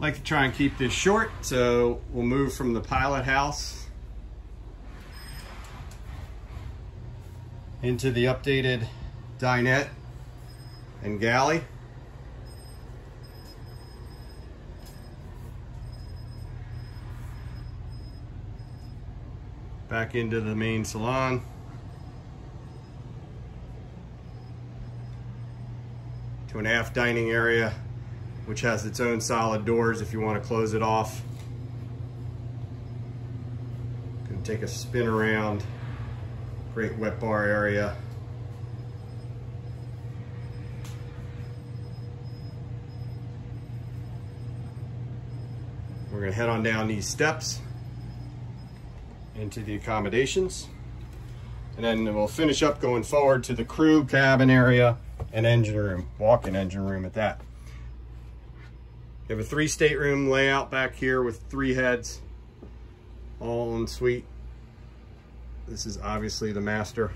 like to try and keep this short, so we'll move from the pilot house into the updated dinette and galley. Back into the main salon. To an aft dining area which has its own solid doors if you want to close it off. Can take a spin around. Great wet bar area. We're gonna head on down these steps into the accommodations. And then we'll finish up going forward to the crew cabin area and engine room, walk-in engine room at that. You have a three stateroom layout back here with three heads, all en suite. This is obviously the master.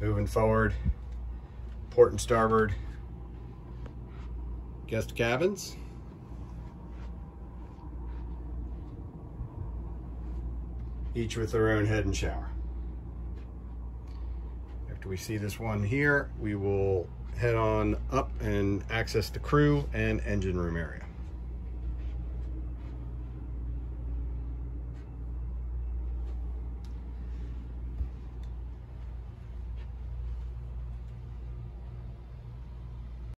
Moving forward, port and starboard guest cabins. Each with their own head and shower. After we see this one here, we will head on up and access the crew and engine room area.